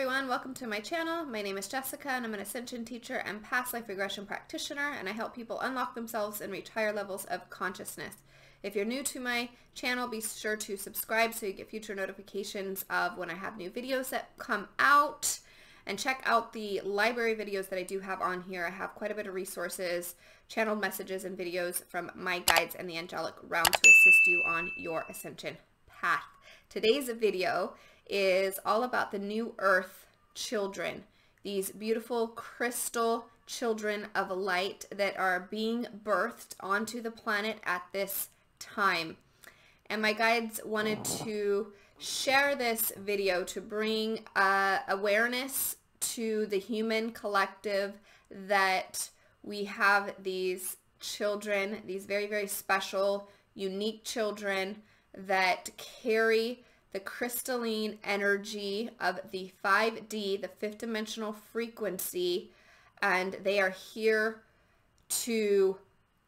everyone, welcome to my channel. My name is Jessica and I'm an Ascension teacher and past life regression practitioner and I help people unlock themselves and reach higher levels of consciousness. If you're new to my channel, be sure to subscribe so you get future notifications of when I have new videos that come out. And check out the library videos that I do have on here. I have quite a bit of resources, channeled messages, and videos from my guides and the angelic realm to assist you on your ascension path. Today's video is all about the new earth children, these beautiful crystal children of light that are being birthed onto the planet at this time. And my guides wanted to share this video to bring uh, awareness to the human collective that we have these children, these very, very special, unique children that carry the crystalline energy of the 5D, the fifth dimensional frequency, and they are here to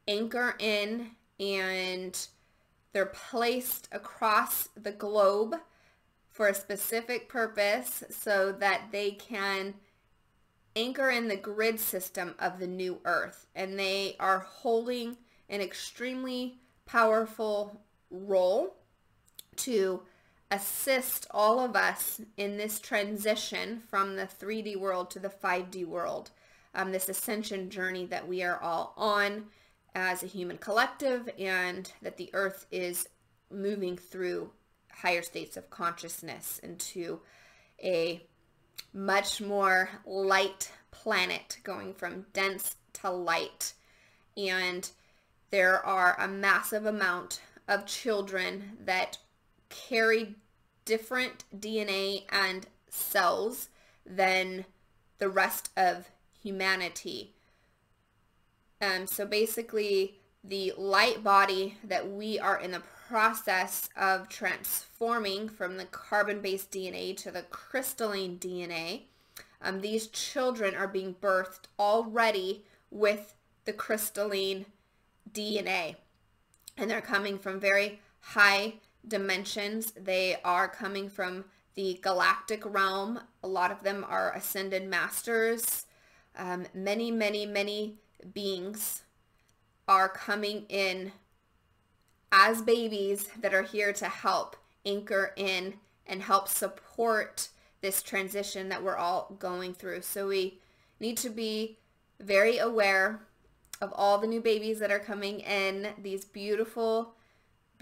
anchor in and they're placed across the globe for a specific purpose so that they can anchor in the grid system of the new earth. And they are holding an extremely powerful role to assist all of us in this transition from the 3D world to the 5D world, um, this ascension journey that we are all on as a human collective and that the earth is moving through higher states of consciousness into a much more light planet going from dense to light. And there are a massive amount of children that carry different DNA and cells than the rest of humanity. Um, so basically, the light body that we are in the process of transforming from the carbon-based DNA to the crystalline DNA, um, these children are being birthed already with the crystalline DNA. And they're coming from very high dimensions. They are coming from the galactic realm. A lot of them are ascended masters. Um, many, many, many beings are coming in as babies that are here to help anchor in and help support this transition that we're all going through. So we need to be very aware of all the new babies that are coming in, these beautiful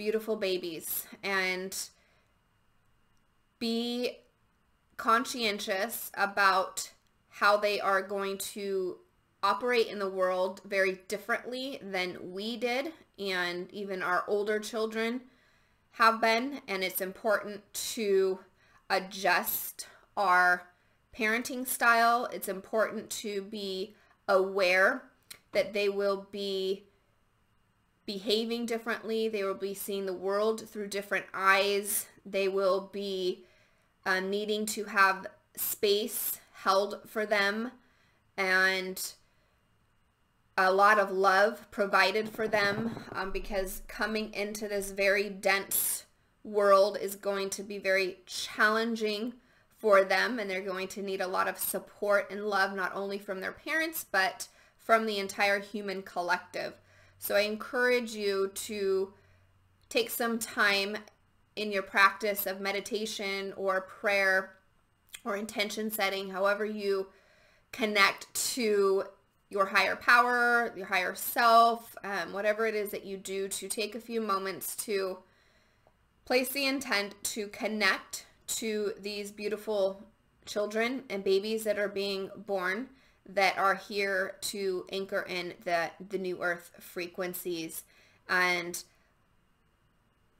beautiful babies and be conscientious about how they are going to operate in the world very differently than we did and even our older children have been and it's important to adjust our parenting style. It's important to be aware that they will be behaving differently. They will be seeing the world through different eyes. They will be uh, needing to have space held for them and a lot of love provided for them um, because coming into this very dense world is going to be very challenging for them and they're going to need a lot of support and love not only from their parents but from the entire human collective. So I encourage you to take some time in your practice of meditation or prayer or intention setting, however you connect to your higher power, your higher self, um, whatever it is that you do to take a few moments to place the intent to connect to these beautiful children and babies that are being born that are here to anchor in the, the new earth frequencies and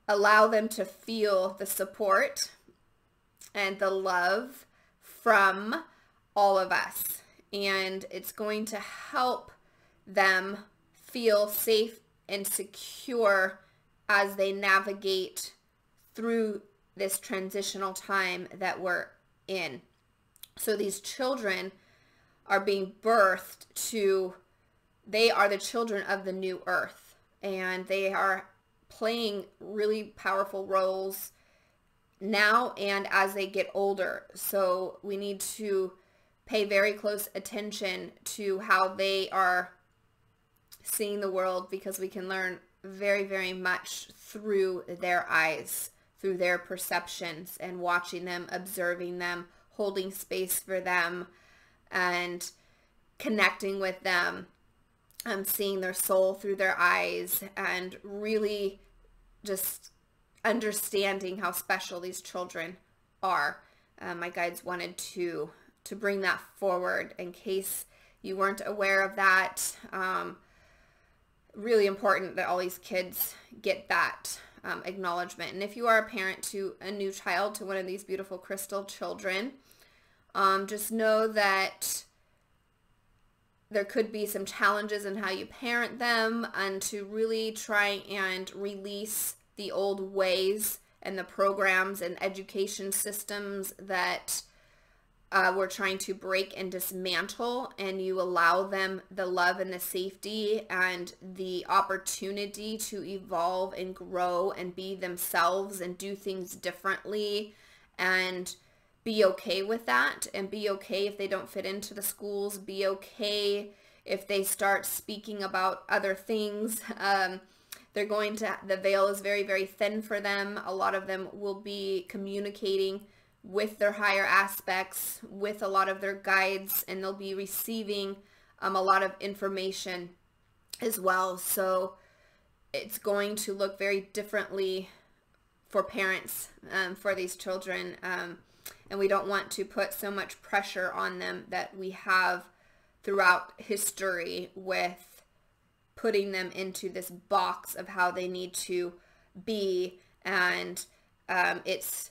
allow them to feel the support and the love from all of us. And it's going to help them feel safe and secure as they navigate through this transitional time that we're in. So these children are being birthed to, they are the children of the new earth and they are playing really powerful roles now and as they get older. So we need to pay very close attention to how they are seeing the world because we can learn very, very much through their eyes, through their perceptions and watching them, observing them, holding space for them and connecting with them, um, seeing their soul through their eyes and really just understanding how special these children are. Uh, my guides wanted to to bring that forward in case you weren't aware of that. Um, really important that all these kids get that um, acknowledgement. And if you are a parent to a new child, to one of these beautiful crystal children, um, just know that there could be some challenges in how you parent them and to really try and release the old ways and the programs and education systems that uh, we're trying to break and dismantle and you allow them the love and the safety and the opportunity to evolve and grow and be themselves and do things differently. And be okay with that and be okay if they don't fit into the schools be okay if they start speaking about other things um, they're going to the veil is very very thin for them a lot of them will be communicating with their higher aspects, with a lot of their guides, and they'll be receiving um, a lot of information as well. So it's going to look very differently for parents um, for these children. Um, and we don't want to put so much pressure on them that we have throughout history with putting them into this box of how they need to be. And um, it's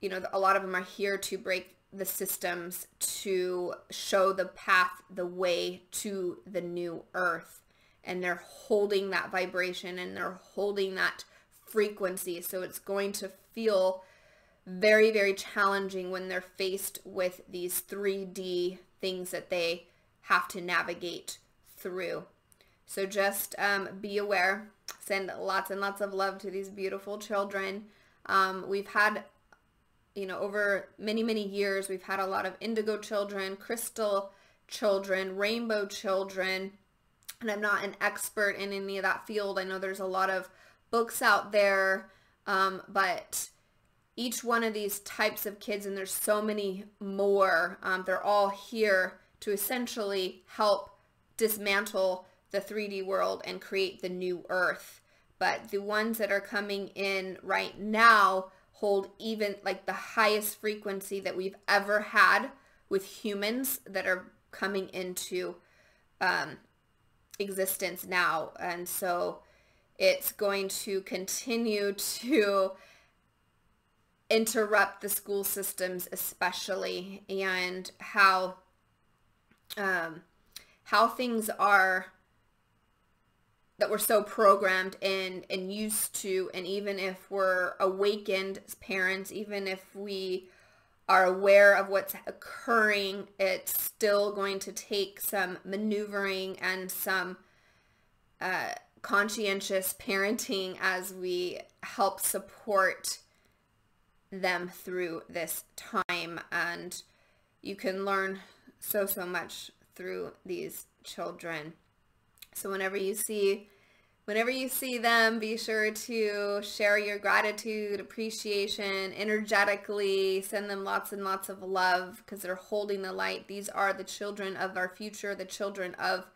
you know, a lot of them are here to break the systems to show the path, the way to the new earth. And they're holding that vibration and they're holding that frequency. So it's going to feel very, very challenging when they're faced with these 3D things that they have to navigate through. So just um, be aware. Send lots and lots of love to these beautiful children. Um, we've had you know, over many, many years, we've had a lot of indigo children, crystal children, rainbow children, and I'm not an expert in any of that field. I know there's a lot of books out there, um, but each one of these types of kids, and there's so many more, um, they're all here to essentially help dismantle the 3D world and create the new earth. But the ones that are coming in right now hold even like the highest frequency that we've ever had with humans that are coming into um, existence now. And so it's going to continue to interrupt the school systems especially and how um, how things are that we're so programmed and and used to and even if we're awakened as parents even if we are aware of what's occurring it's still going to take some maneuvering and some uh, conscientious parenting as we help support them through this time and you can learn so so much through these children so whenever you see whenever you see them, be sure to share your gratitude, appreciation, energetically, send them lots and lots of love because they're holding the light. These are the children of our future, the children of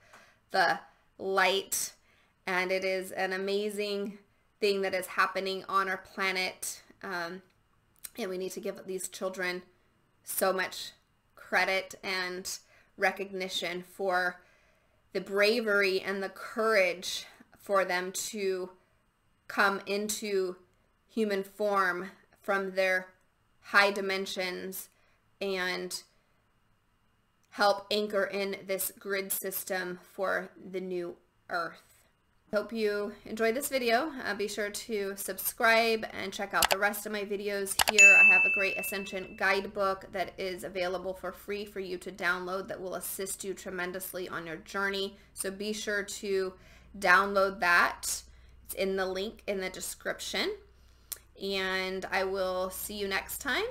the light. And it is an amazing thing that is happening on our planet. Um, and we need to give these children so much credit and recognition for the bravery and the courage for them to come into human form from their high dimensions and help anchor in this grid system for the new earth. Hope you enjoyed this video. Uh, be sure to subscribe and check out the rest of my videos here. I have a great Ascension guidebook that is available for free for you to download that will assist you tremendously on your journey. So be sure to download that. It's in the link in the description. And I will see you next time.